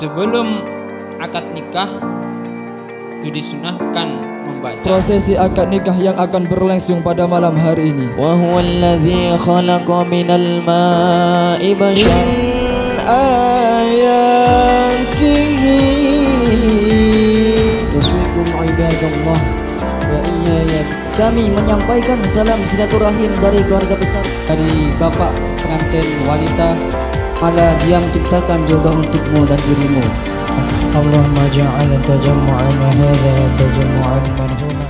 sebelum akad nikah itu disunahkan membaca prosesi akad nikah yang akan berlangsung pada malam hari ini. Wa huwallazi khalaqa minal ma'i kami menyampaikan salam silaturahim dari keluarga besar. Dari bapak pengantin wanita Allah dia menciptakan jodoh untukmu dan dirimu Allahumma ja'ala tajammu'ana hadha tajammu'an marhuma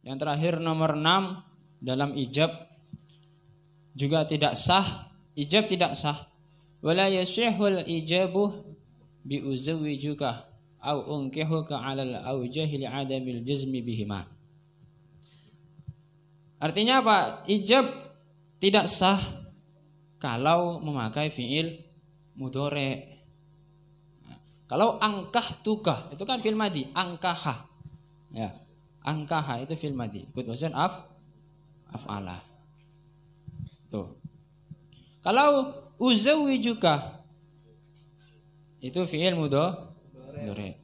Yang terakhir nomor 6 dalam ijab juga tidak sah. Ijab tidak sah. Wala yasihul ijabu bi uzawwijuka au unkihuka 'ala al-awjahi li'adamil jazmi bihima. Artinya apa? Ijab tidak sah kalau memakai fiil mudore. Kalau angkah tukah itu kan fil madi, angkaha. Ya. Angkaha itu fil madi. Ikut wazan af af'ala. Tuh. Kalau uzawijuka itu fiil mudhari.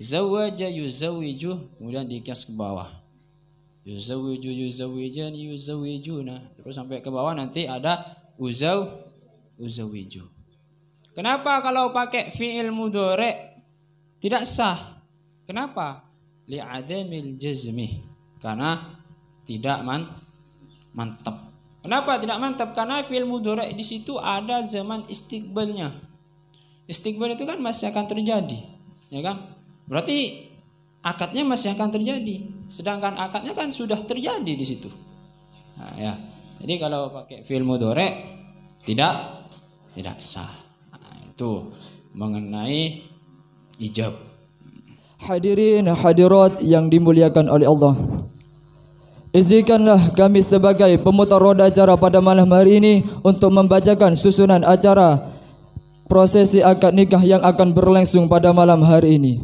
Zawaja yuzawiju kemudian dikias ke bawah. Yuzawiju yuzawijan yuzawijuna terus sampai ke bawah nanti ada uzaw uzawiju. Kenapa kalau pakai fiil mudhari tidak sah? Kenapa? Li'adamil jazmi. Karena tidak man mantap. Kenapa tidak mantap? Karena fiil mudhari di situ ada zaman istiqbalnya. Istiqbal itu kan masih akan terjadi, ya kan? Berarti akadnya masih akan terjadi. Sedangkan akadnya kan sudah terjadi di situ. Nah, ya. Jadi kalau pakai fiil mudhari tidak tidak sah. Nah, itu mengenai ijab. Hadirin hadirat yang dimuliakan oleh Allah. Izinkanlah kami sebagai pemutar roda acara pada malam hari ini untuk membacakan susunan acara prosesi akad nikah yang akan berlangsung pada malam hari ini.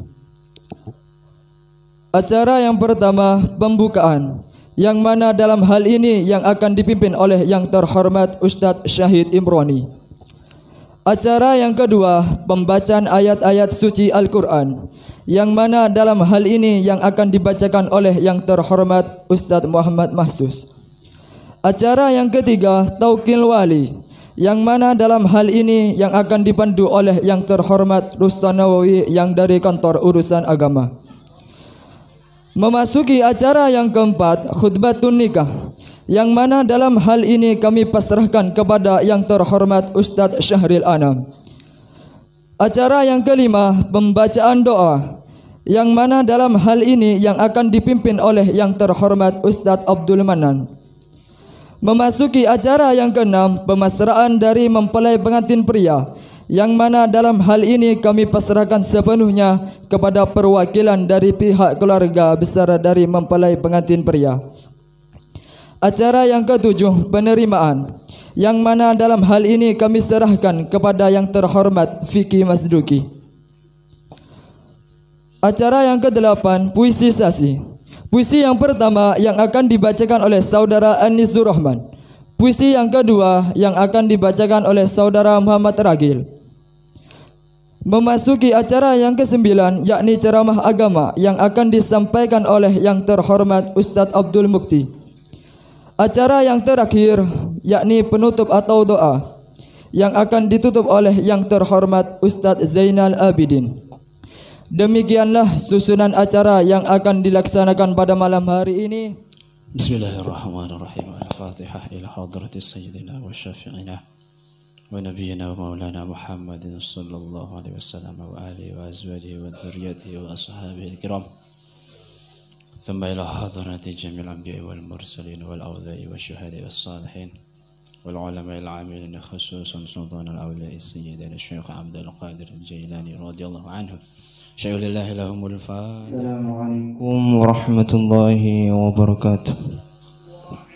Acara yang pertama pembukaan yang mana dalam hal ini yang akan dipimpin oleh yang terhormat Ustadz Syahid Imrani. Acara yang kedua pembacaan ayat-ayat suci Al-Quran yang mana dalam hal ini yang akan dibacakan oleh yang terhormat Ustadz Muhammad Mahsus. Acara yang ketiga Taukil Wali yang mana dalam hal ini yang akan dipandu oleh yang terhormat Rustan Nawawi yang dari kantor urusan agama. Memasuki acara yang keempat, khutbatun nikah. Yang mana dalam hal ini kami pasrahkan kepada yang terhormat Ustadz Syahril Anam. Acara yang kelima, pembacaan doa. Yang mana dalam hal ini yang akan dipimpin oleh yang terhormat Ustadz Abdul Manan. Memasuki acara yang keenam, pemasrahan dari mempelai pengantin pria yang mana dalam hal ini kami pasrahkan sepenuhnya kepada perwakilan dari pihak keluarga besar dari mempelai pengantin pria. Acara yang ketujuh, penerimaan yang mana dalam hal ini kami serahkan kepada yang terhormat Fiki Masduki. Acara yang kedelapan, puisi sasi. Puisi yang pertama yang akan dibacakan oleh saudara Anizur Rahman. Puisi yang kedua yang akan dibacakan oleh saudara Muhammad Ragil. Memasuki acara yang kesembilan yakni ceramah agama yang akan disampaikan oleh yang terhormat Ustadz Abdul Mukti. Acara yang terakhir yakni penutup atau doa yang akan ditutup oleh yang terhormat Ustadz Zainal Abidin. Demikianlah susunan acara yang akan dilaksanakan pada malam hari ini. Bismillahirrahmanirrahim. Al-Fatihah ila hadrati sayyidina wa syafi'ina sallallahu alaihi wasallam wa alihi wa azwajihi wa dhurriyyatihi wa ashabihi al-kiram. ثم إلى حضرة جميع الأنبياء والمرسلين والأولياء والشهداء والصالحين والعلماء العاملين خصوصا سلطان الأولياء السيدين الشيخ عبد القادر الجيلاني رضي الله عنه. شيخ لله لهم الفاتحة السلام عليكم ورحمة الله وبركاته.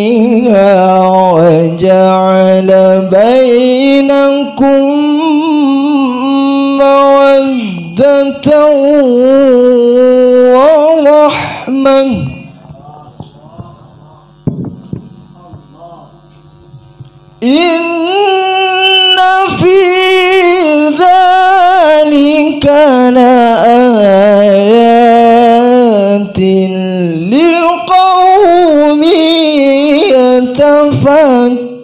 إليها وجعل بينكم مودة ورحمة. إن يتفكرون.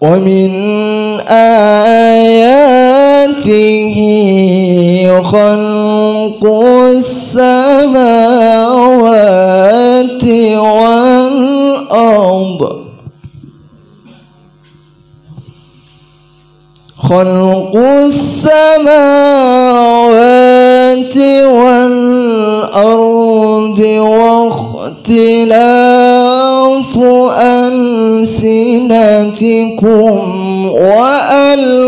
ومن آياته خلق السماوات والأرض. خلق السماوات والأرض واختلاف ألسنتكم وألوانكم.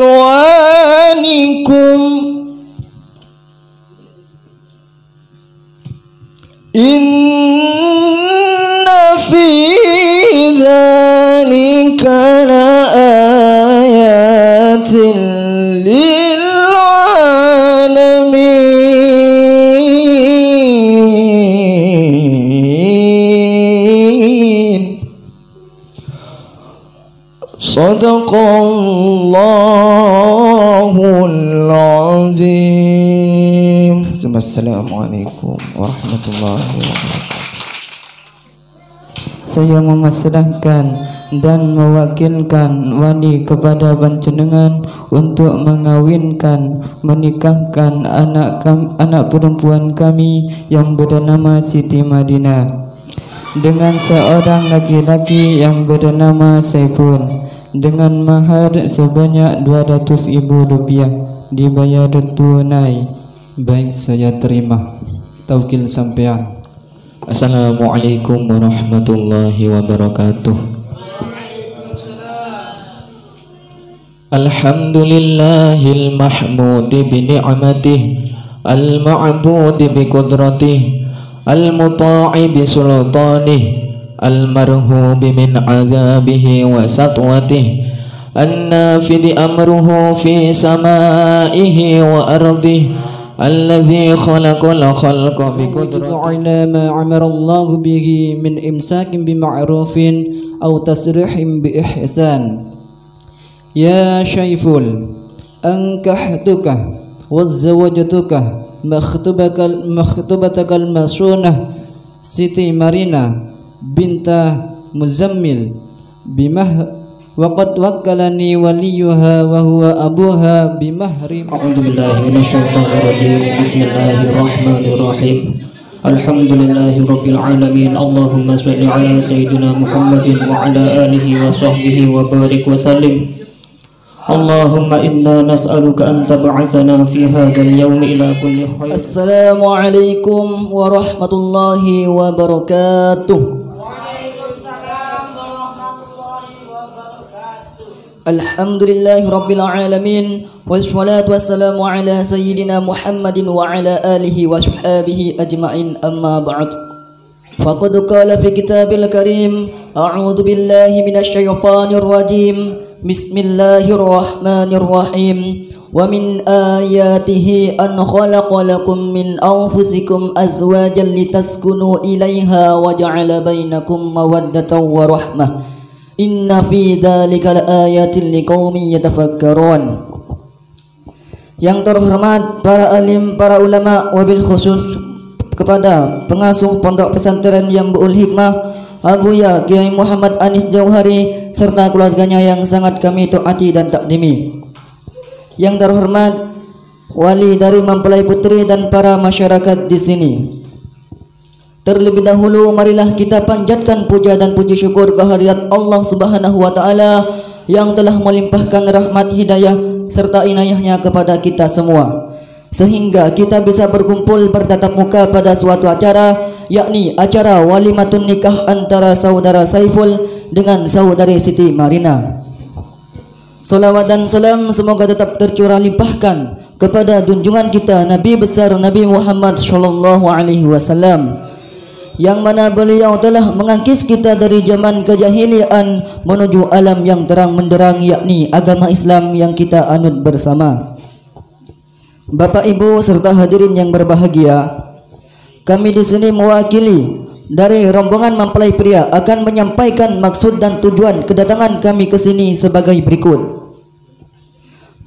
إن صدق الله العظيم ثم السلام عليكم ورحمة الله وبركاته Saya memasrahkan dan mewakilkan wali kepada panjenengan untuk mengawinkan menikahkan anak kam, anak perempuan kami yang bernama Siti Madinah dengan seorang laki-laki yang bernama Saifun dengan mahar sebanyak 200 ribu rupiah dibayar tunai. Baik saya terima. Taukil sampean. Assalamualaikum warahmatullahi wabarakatuh. Alhamdulillahil mahmud bi qudratihi Al-muta'i bi sultanih Azabihi wa satwatih An-nafid amruhu fi samaihi wa ardihi الذي خلق الخلق بقدرته. على ما أمر الله به من إمساك بمعروف أو تسريح بإحسان. يا شيفول أنكحتك وزوجتك مخطبتك المسونة سيتي مارينا. بنت مزمل بمه وقد وكلني وليها وهو أبوها بمهر أعوذ بالله من الشيطان الرجيم. بسم الله الرحمن الرحيم. الحمد لله رب العالمين. اللهم صل على سيدنا محمد وعلى آله وصحبه وبارك وسلم. اللهم إنا نسألك أن تبعثنا في هذا اليوم إلى كل خير. السلام عليكم ورحمة الله وبركاته. الحمد لله رب العالمين والصلاة والسلام على سيدنا محمد وعلى آله وصحبه أجمعين أما بعد. فقد قال في كتاب الكريم أعوذ بالله من الشيطان الرجيم بسم الله الرحمن الرحيم. ومن آياته أن خلق لكم من أنفسكم أزواجا لتسكنوا إليها وجعل بينكم مودة ورحمة. Inna fi dalikal ayatin liqawmi yatafakkarun. Yang terhormat para alim, para ulama Wabil khusus kepada pengasuh pondok pesantren yang berul hikmah Abu Ya Kiai Muhammad Anis Jauhari Serta keluarganya yang sangat kami taati dan takdimi. Yang terhormat wali dari mempelai putri dan para masyarakat di sini. Terlebih dahulu marilah kita panjatkan puja dan puji syukur kehadirat Allah Subhanahu wa taala yang telah melimpahkan rahmat hidayah serta inayahnya kepada kita semua sehingga kita bisa berkumpul bertatap muka pada suatu acara yakni acara walimatun nikah antara saudara Saiful dengan saudari Siti Marina. Salawat dan salam semoga tetap tercurah limpahkan kepada junjungan kita Nabi besar Nabi Muhammad sallallahu alaihi wasallam yang mana beliau telah mengangkis kita dari zaman kejahilian menuju alam yang terang menderang yakni agama Islam yang kita anut bersama. Bapak Ibu serta hadirin yang berbahagia, kami di sini mewakili dari rombongan mempelai pria akan menyampaikan maksud dan tujuan kedatangan kami ke sini sebagai berikut.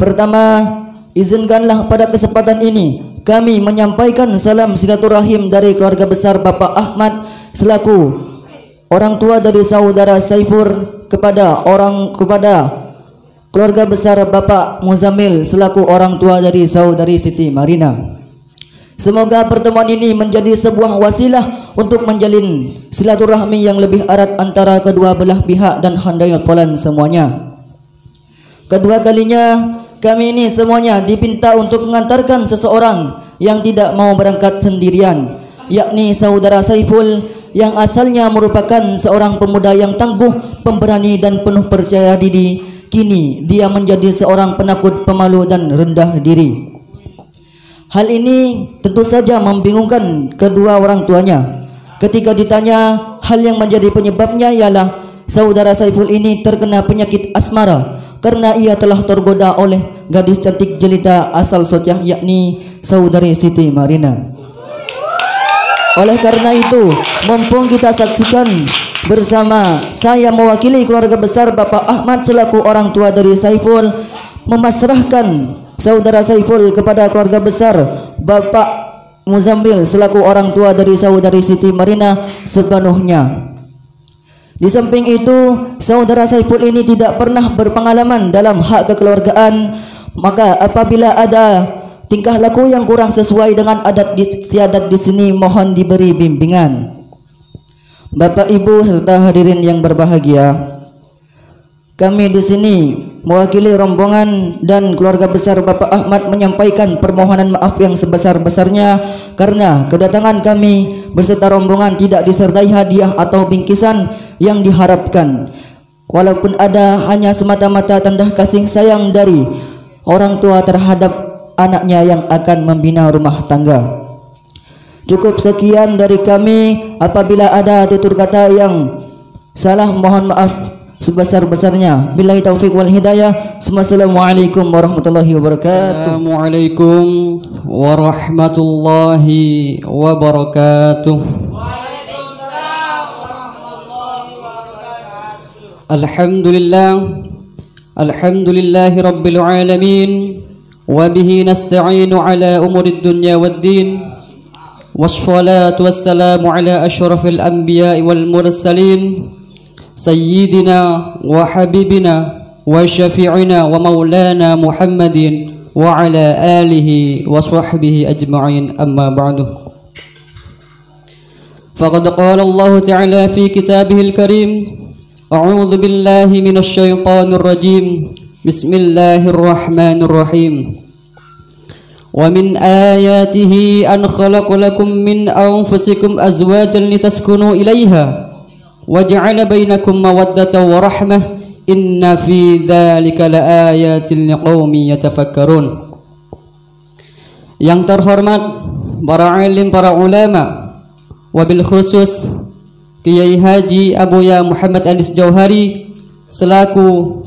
Pertama, izinkanlah pada kesempatan ini kami menyampaikan salam silaturahim dari keluarga besar Bapak Ahmad selaku orang tua dari saudara Saifur kepada orang kepada keluarga besar Bapak Muzamil selaku orang tua dari saudari Siti Marina. Semoga pertemuan ini menjadi sebuah wasilah untuk menjalin silaturahmi yang lebih erat antara kedua belah pihak dan handai tolan semuanya. Kedua kalinya kami ini semuanya dipinta untuk mengantarkan seseorang yang tidak mau berangkat sendirian, yakni saudara Saiful yang asalnya merupakan seorang pemuda yang tangguh, pemberani dan penuh percaya diri Kini dia menjadi seorang penakut, pemalu dan rendah diri. Hal ini tentu saja membingungkan kedua orang tuanya. Ketika ditanya hal yang menjadi penyebabnya ialah saudara Saiful ini terkena penyakit asmara karena ia telah tergoda oleh gadis cantik jelita asal Sotiah yakni saudari Siti Marina. Oleh karena itu, mumpung kita saksikan bersama saya mewakili keluarga besar Bapak Ahmad selaku orang tua dari Saiful memasrahkan saudara Saiful kepada keluarga besar Bapak Muzambil selaku orang tua dari saudari Siti Marina sepenuhnya. Di samping itu, saudara Saiful ini tidak pernah berpengalaman dalam hak kekeluargaan, maka apabila ada tingkah laku yang kurang sesuai dengan adat istiadat di sini mohon diberi bimbingan. Bapak Ibu serta hadirin yang berbahagia, kami di sini mewakili rombongan dan keluarga besar Bapak Ahmad menyampaikan permohonan maaf yang sebesar-besarnya karena kedatangan kami beserta rombongan tidak disertai hadiah atau bingkisan yang diharapkan. Walaupun ada hanya semata-mata tanda kasih sayang dari orang tua terhadap anaknya yang akan membina rumah tangga. Cukup sekian dari kami apabila ada tutur kata yang salah mohon maaf sebesar-besarnya. Billahi taufik wal hidayah. Assalamualaikum warahmatullahi wabarakatuh. Assalamualaikum warahmatullahi wabarakatuh. Alhamdulillah Alhamdulillahi Rabbil Alamin nasta'inu ala umurid dunya wad din والصلاة والسلام على أشرف الأنبياء والمرسلين سيدنا وحبيبنا وشفيعنا ومولانا محمد وعلى آله وصحبه أجمعين. أما بعد. فقد قال الله تعالى في كتابه الكريم أعوذ بالله من الشيطان الرجيم. بسم الله الرحمن الرحيم. ومن آياته أن خلق لكم من أنفسكم أزواجا لتسكنوا إليها. وجعل بينكم مودة ورحمة إن في ذلك لآيات لقوم يتفكرون yang terhormat para alim para ulama wabil khusus Kiai Haji Abu Ya Muhammad Anis Jauhari selaku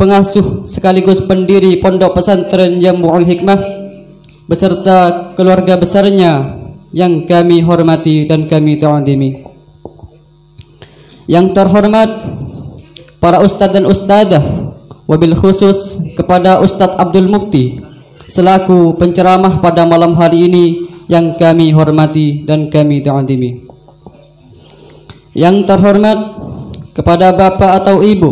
pengasuh sekaligus pendiri Pondok Pesantren Jambu'ul Hikmah beserta keluarga besarnya yang kami hormati dan kami ta'adimi. Yang terhormat para ustaz dan ustazah wabil khusus kepada Ustaz Abdul Mukti selaku penceramah pada malam hari ini yang kami hormati dan kami ta'adimi. Yang terhormat kepada bapak atau ibu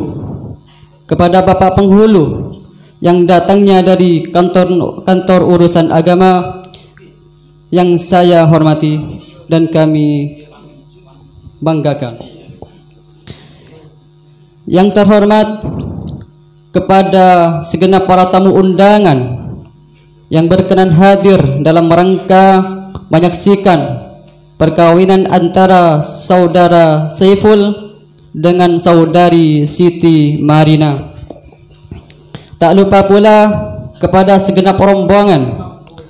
kepada bapak penghulu yang datangnya dari kantor kantor urusan agama yang saya hormati dan kami banggakan. Yang terhormat kepada segenap para tamu undangan yang berkenan hadir dalam rangka menyaksikan perkawinan antara saudara Saiful dengan saudari Siti Marina. Tak lupa pula kepada segenap rombongan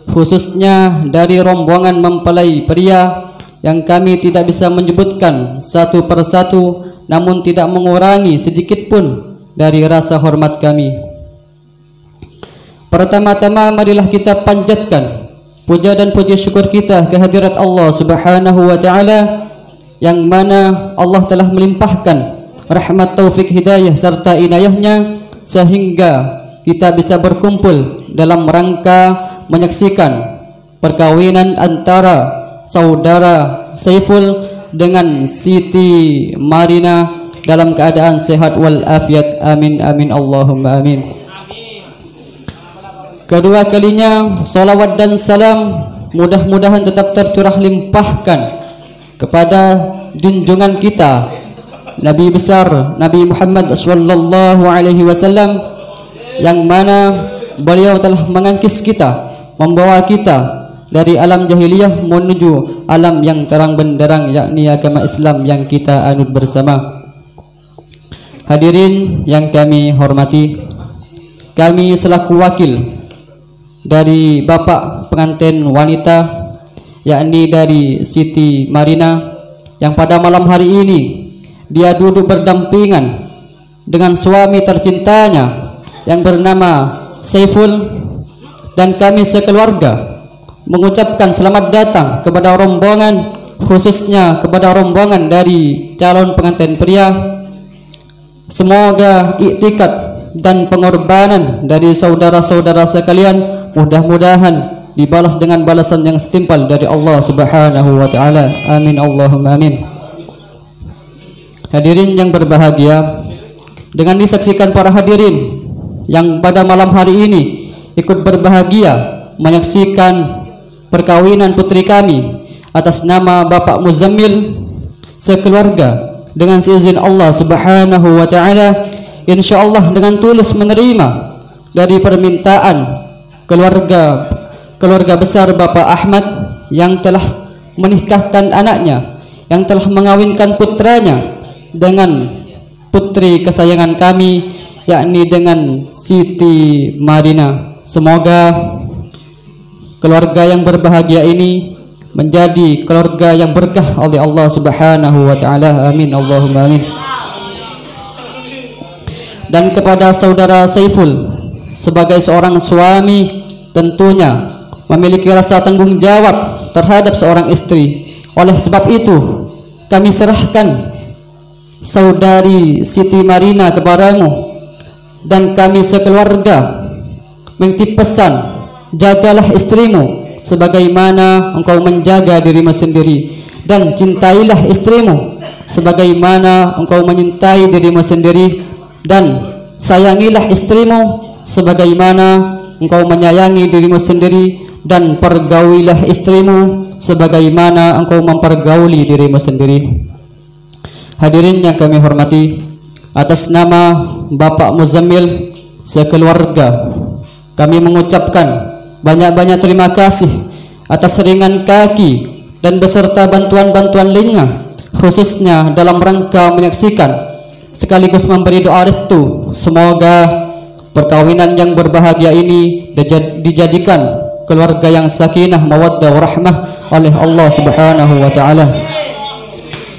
khususnya dari rombongan mempelai pria yang kami tidak bisa menyebutkan satu persatu namun tidak mengurangi sedikit pun dari rasa hormat kami. Pertama-tama marilah kita panjatkan puja dan puji syukur kita kehadirat Allah Subhanahu wa taala yang mana Allah telah melimpahkan rahmat taufik hidayah serta inayahnya sehingga kita bisa berkumpul dalam rangka menyaksikan perkawinan antara saudara Saiful dengan Siti Marina dalam keadaan sehat wal afiat amin amin Allahumma amin. Kedua kalinya salawat dan salam mudah-mudahan tetap tercurah limpahkan kepada junjungan kita Nabi besar Nabi Muhammad sallallahu alaihi wasallam yang mana beliau telah mengangkis kita membawa kita dari alam jahiliyah menuju alam yang terang benderang yakni agama Islam yang kita anut bersama. Hadirin yang kami hormati kami selaku wakil dari bapak pengantin wanita yakni dari Siti Marina yang pada malam hari ini dia duduk berdampingan dengan suami tercintanya yang bernama Saiful dan kami sekeluarga mengucapkan selamat datang kepada rombongan khususnya kepada rombongan dari calon pengantin pria semoga iktikat dan pengorbanan dari saudara-saudara sekalian mudah-mudahan dibalas dengan balasan yang setimpal dari Allah Subhanahu wa taala. Amin Allahumma amin. Hadirin yang berbahagia, dengan disaksikan para hadirin yang pada malam hari ini ikut berbahagia menyaksikan perkawinan putri kami atas nama Bapak Muzammil sekeluarga dengan seizin Allah Subhanahu wa taala insyaallah dengan tulus menerima dari permintaan keluarga keluarga besar Bapak Ahmad yang telah menikahkan anaknya yang telah mengawinkan putranya dengan putri kesayangan kami yakni dengan Siti Marina. Semoga keluarga yang berbahagia ini menjadi keluarga yang berkah oleh Allah Subhanahu wa taala. Amin. Allahumma amin. Dan kepada saudara Saiful sebagai seorang suami tentunya memiliki rasa tanggung jawab terhadap seorang istri. Oleh sebab itu kami serahkan saudari Siti Marina kepadamu. Dan kami sekeluarga menitip pesan jagalah istrimu sebagaimana engkau menjaga dirimu sendiri dan cintailah istrimu sebagaimana engkau menyintai dirimu sendiri dan sayangilah istrimu sebagaimana engkau menyayangi dirimu sendiri dan pergaulilah istrimu sebagaimana engkau mempergauli dirimu sendiri. Hadirin yang kami hormati atas nama Bapak Muzammil sekeluarga kami mengucapkan banyak-banyak terima kasih atas ringan kaki dan beserta bantuan-bantuan lainnya khususnya dalam rangka menyaksikan sekaligus memberi doa restu. Semoga perkawinan yang berbahagia ini dijadikan keluarga yang sakinah mawaddah warahmah oleh Allah Subhanahu wa taala.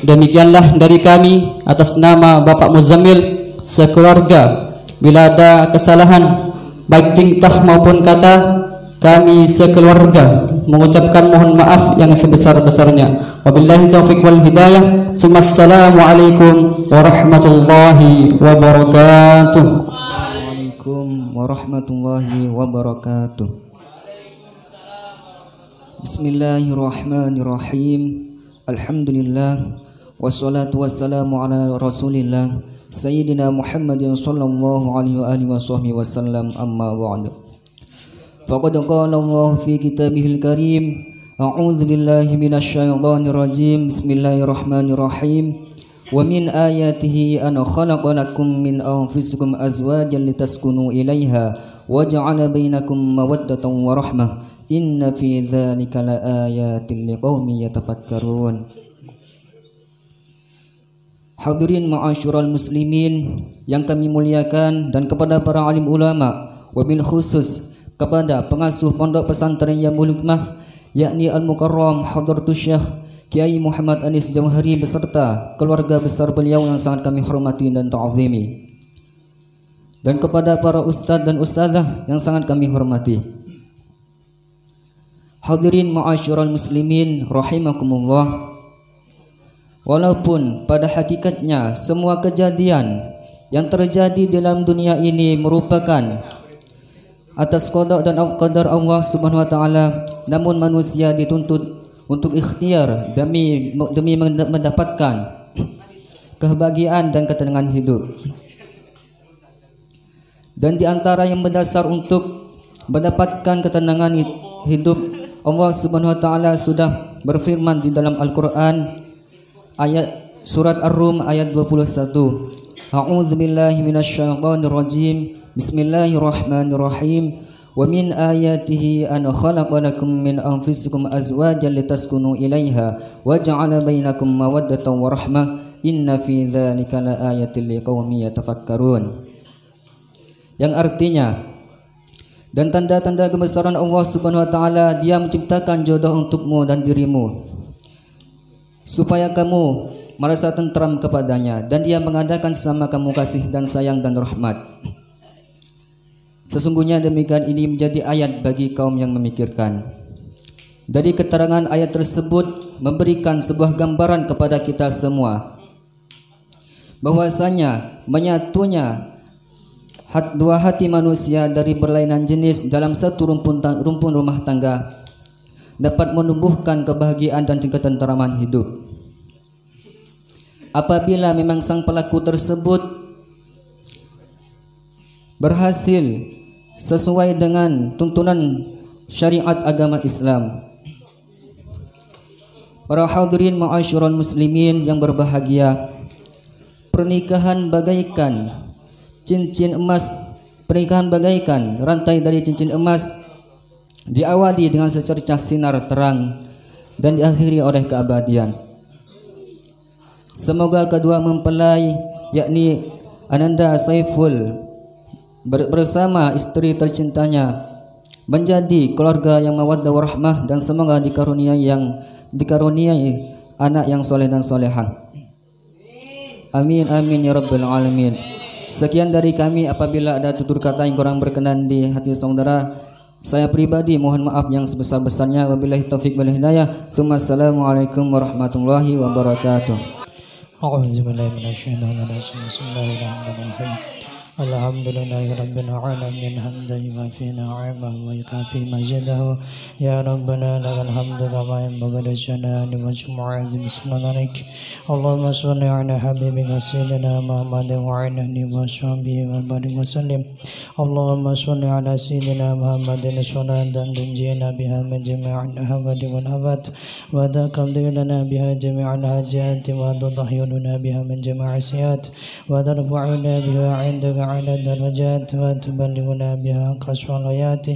Demikianlah dari kami atas nama Bapak Muzammil sekeluarga bila ada kesalahan baik tingkah maupun kata kami sekeluarga mengucapkan mohon maaf yang sebesar-besarnya. Wabillahi taufik wal hidayah. Assalamualaikum warahmatullahi wabarakatuh. Assalamualaikum warahmatullahi wabarakatuh. Bismillahirrahmanirrahim. Alhamdulillah wassalatu wassalamu ala Rasulillah Sayyidina Muhammadin sallallahu alaihi wa alihi wasallam amma ba'du. Wa فقد قال الله في كتابه الكريم أعوذ بالله من الشيطان الرجيم بسم الله الرحمن الرحيم ومن آياته أن خلق لكم من أنفسكم أزواجا لتسكنوا إليها وجعل بينكم مودة ورحمة إن في ذلك لآيات لقوم يتفكرون Hadirin ma'asyiral muslimin yang kami muliakan dan kepada para alim ulama wabil khusus kepada pengasuh pondok pesantren yang mulikmah yakni Al-Mukarram Hadratus Syekh Kiai Muhammad Anis Jauhari beserta keluarga besar beliau yang sangat kami hormati dan ta'zimi dan kepada para ustaz dan ustazah yang sangat kami hormati. Hadirin ma'asyiral muslimin rahimakumullah. Walaupun pada hakikatnya semua kejadian yang terjadi dalam dunia ini merupakan atas qada dan qadar Allah Subhanahu wa taala namun manusia dituntut untuk ikhtiar demi demi mendapatkan kebahagiaan dan ketenangan hidup. Dan di antara yang mendasar untuk mendapatkan ketenangan hidup Allah Subhanahu wa taala sudah berfirman di dalam Al-Qur'an ayat surat Ar-Rum ayat 21. A'udzu billahi minasyaitonir rajim. Bismillahirrahmanirrahim. Wa min ayatihi an khalaqa min anfusikum azwajan litaskunu ilaiha wa ja'ala bainakum mawaddatan wa rahmah. Inna fi dzalika laayatil liqaumin yatafakkarun. Yang artinya dan tanda-tanda kebesaran Allah Subhanahu wa taala dia menciptakan jodoh untukmu dan dirimu supaya kamu merasa tentram kepadanya dan dia mengadakan sama kamu kasih dan sayang dan rahmat. Sesungguhnya demikian ini menjadi ayat bagi kaum yang memikirkan. Dari keterangan ayat tersebut memberikan sebuah gambaran kepada kita semua bahwasanya menyatunya hat, dua hati manusia dari berlainan jenis dalam satu rumpun, rumpun rumah tangga dapat menumbuhkan kebahagiaan dan ketenteraman hidup. Apabila memang sang pelaku tersebut berhasil sesuai dengan tuntunan syariat agama Islam. Para hadirin ma'asyiral muslimin yang berbahagia, pernikahan bagaikan cincin emas, pernikahan bagaikan rantai dari cincin emas diawali dengan secercah sinar terang dan diakhiri oleh keabadian. Semoga kedua mempelai yakni Ananda Saiful bersama istri tercintanya menjadi keluarga yang mawaddah warahmah dan semoga dikaruniai yang dikaruniai anak yang soleh dan solehah. Amin amin ya rabbal alamin. Sekian dari kami apabila ada tutur kata yang kurang berkenan di hati saudara saya pribadi mohon maaf yang sebesar-besarnya wabillahi taufik wal hidayah. Assalamualaikum warahmatullahi wabarakatuh. Rajim. Bismillahirrahmanirrahim. الحمد لله رب العالمين حمدا يوافي نعمه ويكافي مجده. يا ربنا لك الحمد كما ينبغي لجلال وجه عظيم. سلطانك اللهم صل على حبيبك سيدنا محمد وعلى آله وصحبه وبارك وسلم. اللهم صل على سيدنا محمد صلاة تنجينا بها من جميع الأهوال والآفات وتقضي لنا بها جميع الحاجات. وتطهرنا بها من جميع السيئات. وترفعنا بها عندك على الدرجات وتبلغنا بها قصر الغايات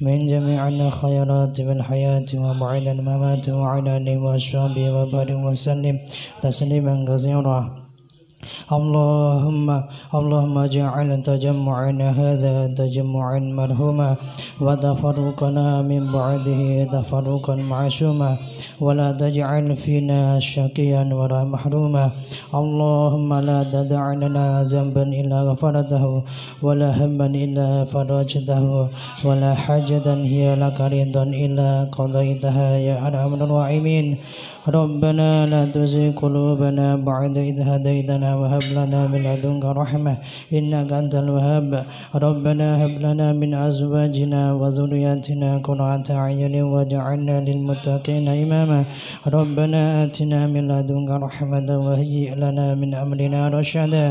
من جميع الخيرات والحياة وبعد الممات وعلى آله وصحبه وبارك وسلم تسليما كثيرا. اللهم اللهم اجعل تجمعنا هذا تجمعا مرحوما وتفرقنا من بعده تفرقا معصوما ولا تجعل فينا شقيا ولا محروما. اللهم لا تدع لنا ذنبا إلا غفرته ولا هما إلا فرجته ولا حاجة هي لك رضا إلا قضيتها يا أرحم الراحمين. ربنا لا تزغ قلوبنا بعد إذ هديتنا وهب لنا من لدنك رحمة إنك أنت الوهاب. ربنا هب لنا من أزواجنا وذرياتنا قرة أعين واجعلنا للمتقين إماما. ربنا آتنا من لدنك رحمة وهيئ لنا من أمرنا رشدا.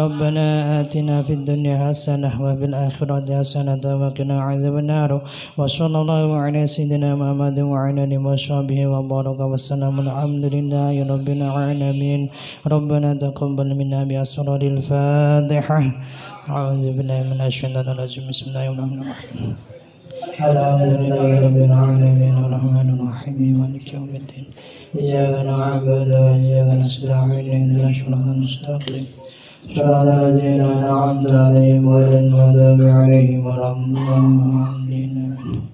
ربنا آتنا في الدنيا حسنة وفي الآخرة حسنة وقنا عذاب النار. وصلى الله على سيدنا محمد وعلى آله وصحبه وبارك وسلم. الحمد لله رب العالمين. ربنا تقبل منا بأسرار الفاتحة. أعوذ بالله من الشيطان الرجيم. بسم الله الرحمن الرحيم. الحمد لله رب العالمين. الرحمن الرحيم. مالك يوم الدين. إياك نعبد وإياك نستعين. اهدنا الصراط المستقيم. صراط الذين أنعمت عليهم غير المغضوب عليهم ولا الضالين. آمين.